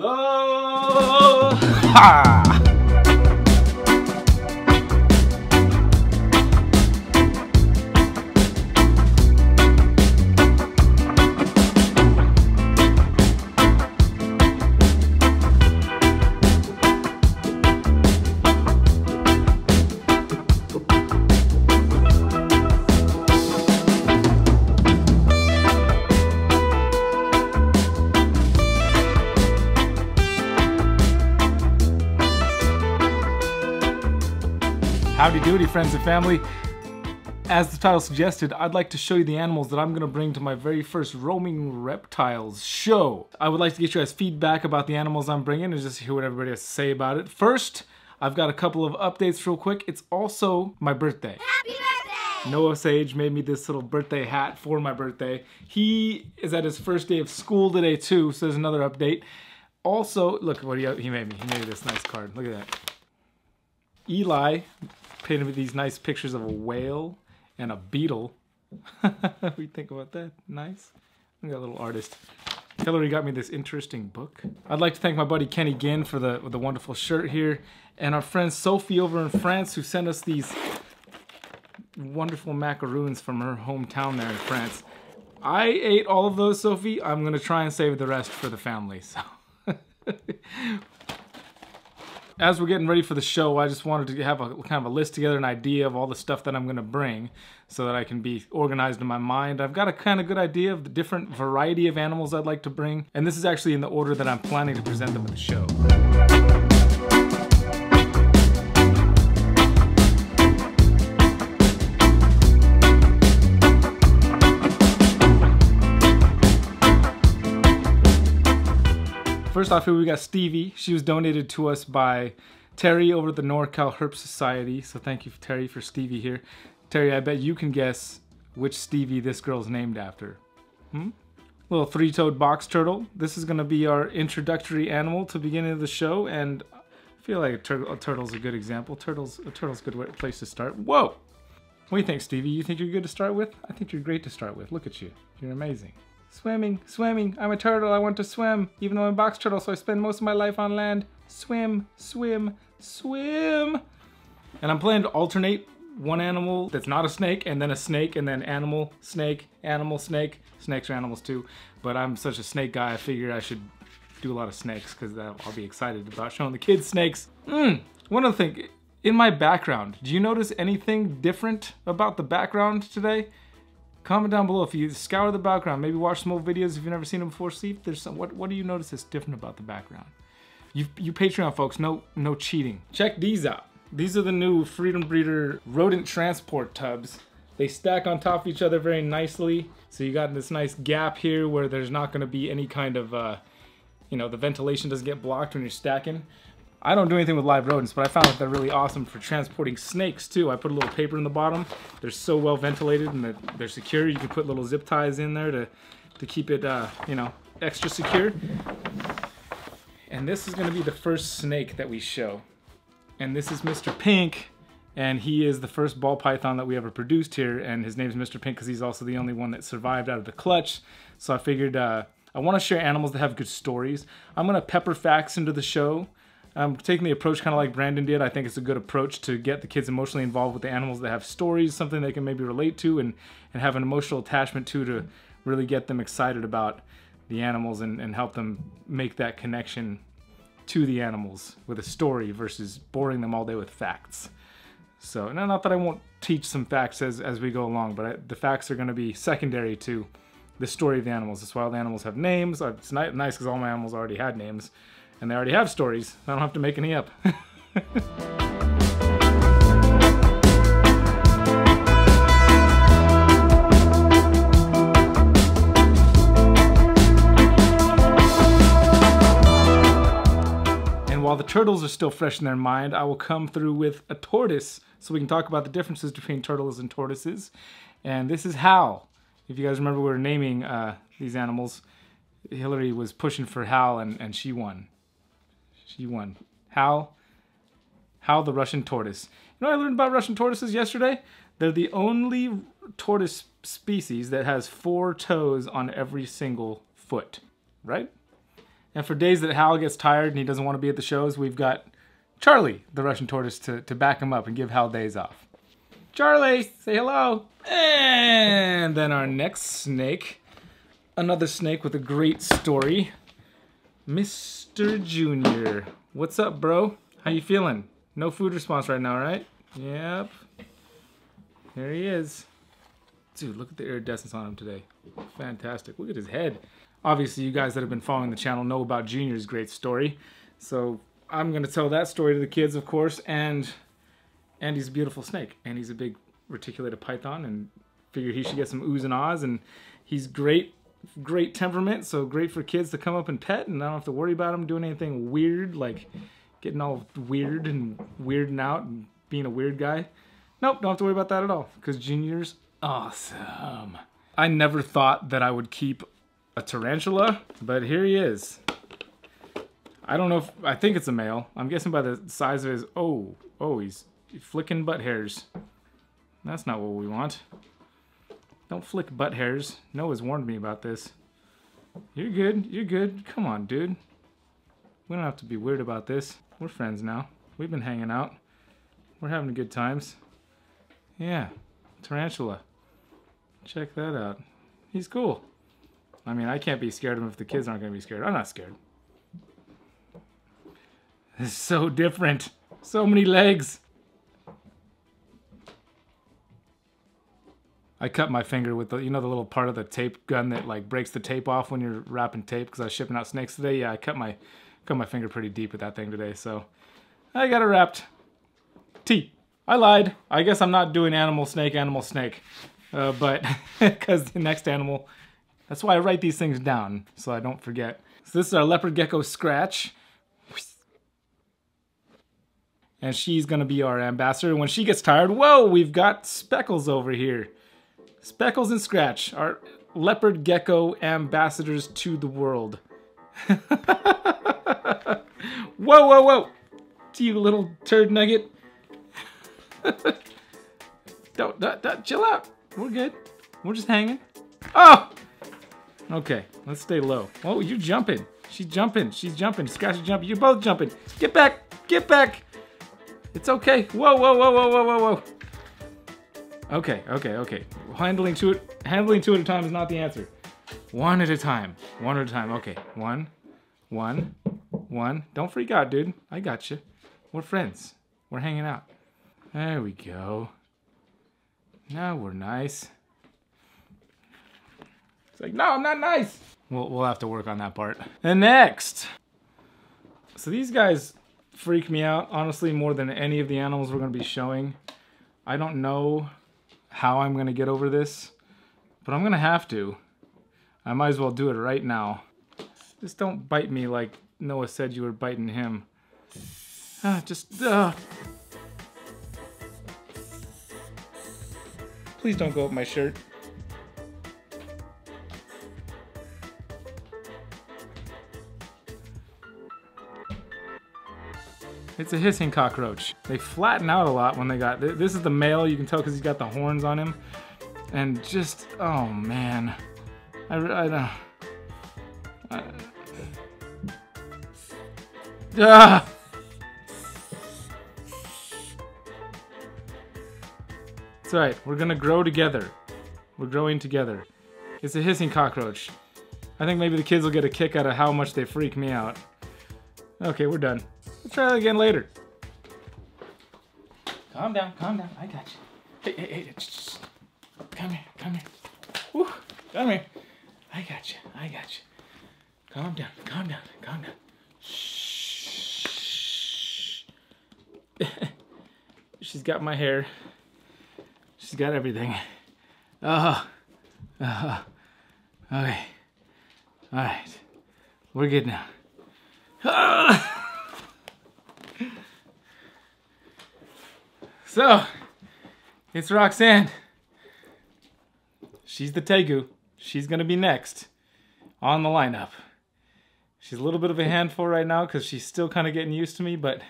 Hello! Ha! Howdy doody, friends and family. As the title suggested, I'd like to show you the animals that I'm going to bring to my very first Roaming Reptiles show. I would like to get you guys feedback about the animals I'm bringing and just hear what everybody has to say about it. First, I've got a couple of updates real quick. It's also my birthday. Happy birthday! Noah Sage made me this little birthday hat for my birthday. He is at his first day of school today too, so there's another update. Also, look what he, he made me. He made me this nice card. Look at that. Eli painted these nice pictures of a whale and a beetle. we think about that. Nice. We got a little artist. Hillary got me this interesting book. I'd like to thank my buddy Kenny Ginn for the the wonderful shirt here, and our friend Sophie over in France who sent us these wonderful macaroons from her hometown there in France. I ate all of those, Sophie. I'm gonna try and save the rest for the family. So. as we're getting ready for the show, I just wanted to have a kind of a list together, an idea of all the stuff that I'm going to bring so that I can be organized in my mind. I've got a kind of good idea of the different variety of animals I'd like to bring, and this is actually in the order that I'm planning to present them at the show. First off here we got Stevie. She was donated to us by Terry over at the NorCal Herp Society. So thank you Terry for Stevie here. Terry, I bet you can guess which Stevie this girl's named after. Hmm? Little three-toed box turtle. This is gonna be our introductory animal to beginning of the show and I feel like a, tur a turtle's a good example. Turtle's, a turtle's a good place to start. Whoa! What do you think, Stevie? You think you're good to start with? I think you're great to start with. Look at you. You're amazing. Swimming, swimming. I'm a turtle. I want to swim. Even though I'm a box turtle, so I spend most of my life on land. Swim, swim, swim. And I'm planning to alternate one animal that's not a snake, and then a snake, and then animal, snake, animal, snake. Snakes are animals too. But I'm such a snake guy, I figured I should do a lot of snakes because I'll be excited about showing the kids snakes. Mm. One other thing, in my background, do you notice anything different about the background today? Comment down below if you scour the background, maybe watch some old videos if you've never seen them before. See if there's some, what, what do you notice that's different about the background? You, you Patreon folks, no, no cheating. Check these out. These are the new Freedom Breeder rodent transport tubs. They stack on top of each other very nicely. So you got this nice gap here where there's not gonna be any kind of, uh, you know, the ventilation doesn't get blocked when you're stacking. I don't do anything with live rodents, but I found that they're really awesome for transporting snakes too. I put a little paper in the bottom. They're so well ventilated and they're secure. You can put little zip ties in there to, to keep it, uh, you know, extra secure. And this is gonna be the first snake that we show. And this is Mr. Pink, and he is the first ball python that we ever produced here, and his name is Mr. Pink because he's also the only one that survived out of the clutch. So I figured uh, I want to share animals that have good stories. I'm gonna pepper facts into the show. Um, I'm taking the approach kind of like Brandon did. I think it's a good approach to get the kids emotionally involved with the animals that have stories, something they can maybe relate to and, and have an emotional attachment to to really get them excited about the animals and, and help them make that connection to the animals with a story versus boring them all day with facts. So, not that I won't teach some facts as, as we go along, but I, the facts are going to be secondary to the story of the animals. That's why all the animals have names. Uh, it's nice because all my animals already had names and they already have stories. I don't have to make any up. and while the turtles are still fresh in their mind, I will come through with a tortoise so we can talk about the differences between turtles and tortoises. And this is Hal. If you guys remember, we were naming uh, these animals. Hillary was pushing for Hal and, and she won. She won. Hal, Hal the Russian tortoise. You know I learned about Russian tortoises yesterday? They're the only tortoise species that has four toes on every single foot, right? And for days that Hal gets tired and he doesn't want to be at the shows, we've got Charlie, the Russian tortoise, to, to back him up and give Hal days off. Charlie, say hello. And then our next snake, another snake with a great story. Mr. Junior. What's up, bro? How you feeling? No food response right now, right? Yep. There he is. Dude, look at the iridescence on him today. Fantastic. Look at his head. Obviously, you guys that have been following the channel know about Junior's great story. So I'm going to tell that story to the kids, of course, and and he's a beautiful snake, and he's a big reticulated python, and figure he should get some oohs and ahs, and he's great, great temperament, so great for kids to come up and pet, and I don't have to worry about them doing anything weird, like getting all weird and weirding out and being a weird guy. Nope, don't have to worry about that at all, because Junior's awesome. I never thought that I would keep a tarantula, but here he is. I don't know if, I think it's a male. I'm guessing by the size of his, oh, oh, he's flicking butt hairs. That's not what we want. Don't flick butt hairs. Noah's warned me about this. You're good, you're good. Come on, dude. We don't have to be weird about this. We're friends now. We've been hanging out. We're having good times. Yeah, tarantula. Check that out. He's cool. I mean, I can't be scared of him if the kids aren't going to be scared. I'm not scared. It's so different. So many legs. I cut my finger with the, you know, the little part of the tape gun that like breaks the tape off when you're wrapping tape because I was shipping out snakes today. Yeah, I cut my, cut my finger pretty deep with that thing today. So I got it wrapped. T. I lied. I guess I'm not doing animal snake, animal snake. Uh, but because the next animal, that's why I write these things down so I don't forget. So this is our leopard gecko scratch. And she's gonna be our ambassador. When she gets tired, whoa, we've got Speckles over here. Speckles and Scratch, our leopard gecko ambassadors to the world. whoa, whoa, whoa! To you little turd nugget. don't, don't, don't, chill out. We're good. We're just hanging. Oh! Okay, let's stay low. Oh, you're jumping. She's jumping. She's jumping. Scratch is jumping. You're both jumping. Get back. Get back. It's okay. Whoa, whoa, whoa, whoa, whoa, whoa, whoa. Okay, okay, okay. Handling two, it, handling two at a time is not the answer. One at a time. One at a time. Okay. One, one, one. Don't freak out, dude. I got you. We're friends. We're hanging out. There we go. Now we're nice. It's like, no, I'm not nice. We'll, we'll have to work on that part. And next. So these guys freak me out, honestly, more than any of the animals we're going to be showing. I don't know how I'm to get over this, but I'm to have to. I might as well do it right now. Just don't bite me like Noah said you were biting him. Ah, just, uh, Please don't go up my shirt. It's a hissing cockroach. They flatten out a lot when they got, this is the male, you can tell because he's got the horns on him. And just, oh man. I, I don't. I, ah! It's alright, we're gonna grow together. We're growing together. It's a hissing cockroach. I think maybe the kids will get a kick out of how much they freak me out. Okay, we're done. Try that again later. Calm down, calm down. I got you. Hey, hey, hey. Just, come here, come here. Whew, come here. I got you, I got you. Calm down, calm down, calm down. Shh. She's got my hair. She's got everything. Oh. Oh. Okay. Alright. We're good now. So, it's Roxanne. She's the Tegu. She's gonna be next on the lineup. She's a little bit of a handful right now because she's still kind of getting used to me, but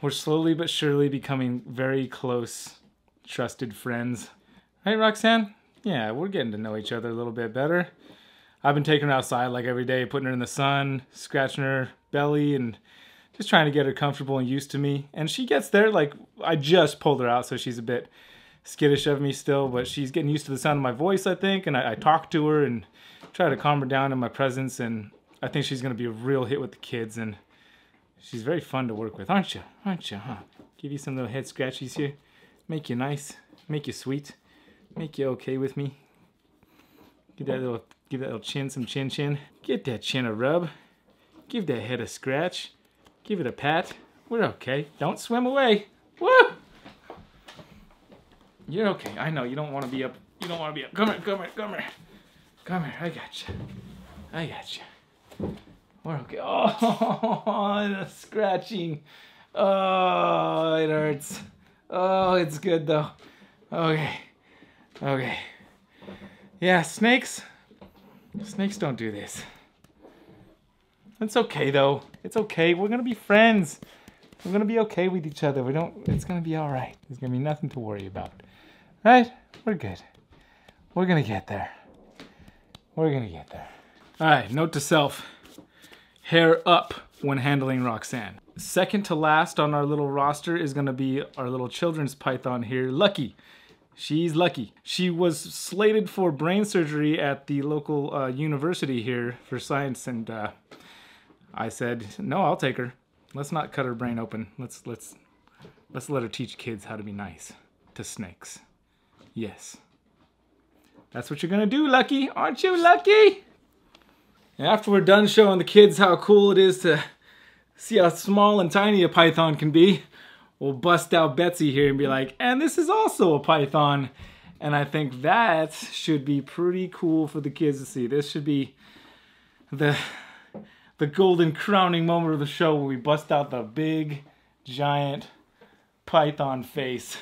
we're slowly but surely becoming very close, trusted friends. Right, Roxanne? Yeah, we're getting to know each other a little bit better. I've been taking her outside like every day, putting her in the sun, scratching her belly, and just trying to get her comfortable and used to me. And she gets there. Like I just pulled her out, so she's a bit skittish of me still, but she's getting used to the sound of my voice, I think. And I, I talk to her and try to calm her down in my presence. And I think she's gonna be a real hit with the kids. And she's very fun to work with, aren't you? Aren't you? Huh? Give you some little head scratchies here, make you nice, make you sweet, make you okay with me. Give that little, give that little chin some chin chin. Get that chin a rub. Give that head a scratch. Give it a pat. We're okay. Don't swim away. Woo! You're okay. I know you don't want to be up. You don't want to be up. Come here, come here, come here. Come here. I got you. I got you. We're okay. Oh, the scratching. Oh, it hurts. Oh, it's good though. Okay. Okay. Yeah, snakes. Snakes don't do this. It's okay though. It's okay. We're gonna be friends. We're gonna be okay with each other. We don't. It's gonna be all right. There's gonna be nothing to worry about. Right? We're good. We're gonna get there. We're gonna get there. All right. Note to self: hair up when handling Roxanne. Second to last on our little roster is gonna be our little children's python here, Lucky. She's lucky. She was slated for brain surgery at the local uh, university here for science, and uh, I said, "No, I'll take her. Let's not cut her brain open. Let's let's let's let her teach kids how to be nice to snakes." Yes, that's what you're gonna do, Lucky. Aren't you, Lucky? And after we're done showing the kids how cool it is to see how small and tiny a python can be, we'll bust out Betsy here and be like, and this is also a python. And I think that should be pretty cool for the kids to see. This should be the the golden crowning moment of the show where we bust out the big, giant python face.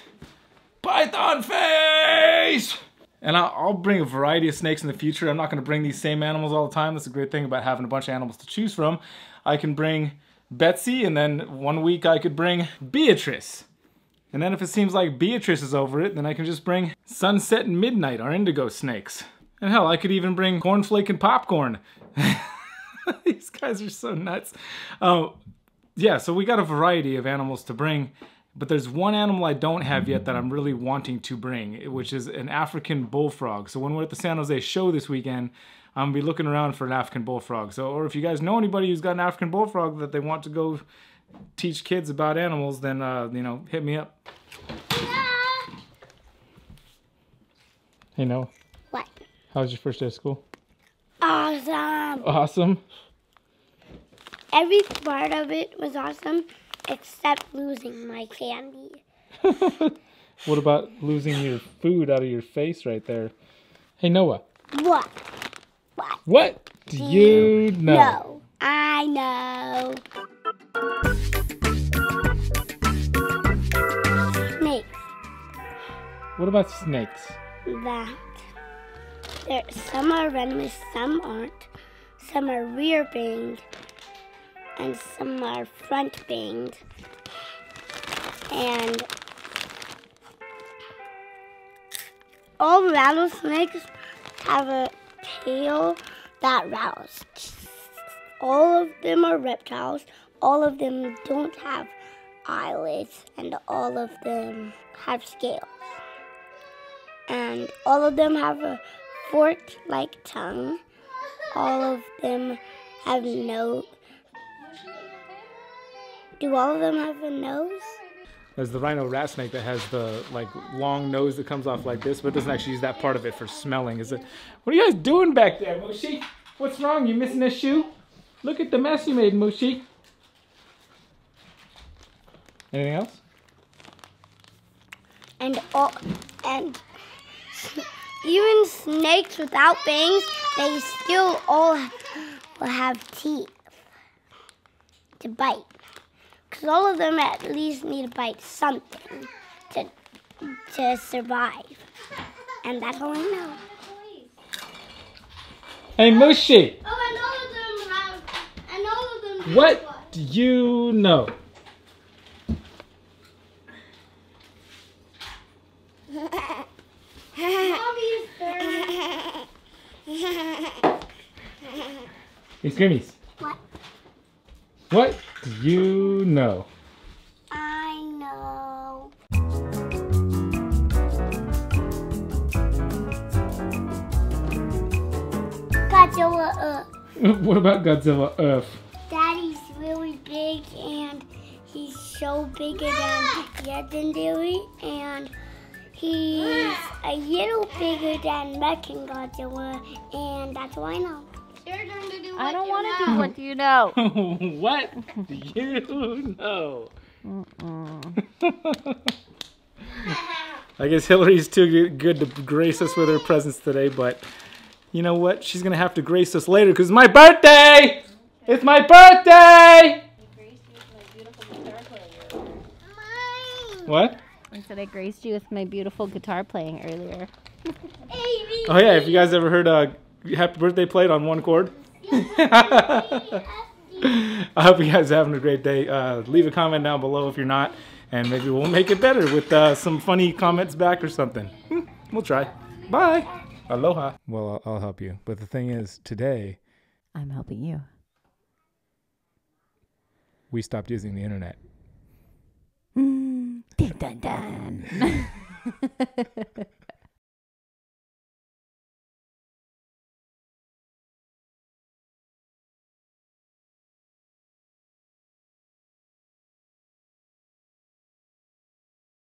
Python face! And I'll, bring a variety of snakes in the future. I'm not going to bring these same animals all the time. That's a great thing about having a bunch of animals to choose from. I can bring Betsy, and then one week I could bring Beatrice. And then if it seems like Beatrice is over it, then I can just bring Sunset and Midnight, our indigo snakes. And hell, I could even bring Cornflake and Popcorn. These guys are so nuts. Uh, yeah, so we got a variety of animals to bring, but there's one animal I don't have yet that I'm really wanting to bring, which is an African bullfrog. So when we're at the San Jose show this weekend, I'm gonna be looking around for an African bullfrog. So, or if you guys know anybody who's got an African bullfrog that they want to go teach kids about animals, then uh, you know, hit me up. Hey, no. What? How was your first day of school? Awesome. Awesome. Every part of it was awesome except losing my candy. What about losing your food out of your face right there? Hey, Noah. What? What? What do you know? No. I know. Snakes. What about snakes? That. There, some are venomous, some aren't. Some are rear banged, and some are front banged. And all rattlesnakes have a tail that rattles. All of them are reptiles. All of them don't have eyelids, and all of them have scales. And all of them have a fork like tongue. All of them have no. Do all of them have a nose? There's the rhino rat snake that has the like long nose that comes off like this, but doesn't actually use that part of it for smelling. Is it? What are you guys doing back there, Mushi? What's wrong? You missing a shoe? Look at the mess you made, Mushi. Anything else? And all and even snakes without bangs, they still all will have teeth to bite. Because all of them at least need to bite something to to survive. And that's all I know. Hey, Mushi, Oh, and all of them have. And all of them. what do you know? Screamies. What? What do you know? I know. Godzilla, uh, what about Godzilla Earth? Daddy's really big and he's so bigger than legendary and he's a little bigger than Mecha Godzilla and that's why I know. I don't want to do what you know. what do you know? I guess Hillary's too good- good to grace us with her presence today, but you know what? She's gonna have to grace us later because it's my birthday! It's my birthday! What? I said I graced you with my beautiful guitar playing earlier. Oh yeah, if you guys ever heard uh, Happy Birthday played on one chord? I hope you guys are having a great day. Uh, leave a comment down below if you're not, and maybe we'll make it better with uh, some funny comments back or something. we'll try. Bye. Aloha. Well, I'll, I'll help you. But the thing is, today I'm helping you. we stopped using the internet. Dun dun dun.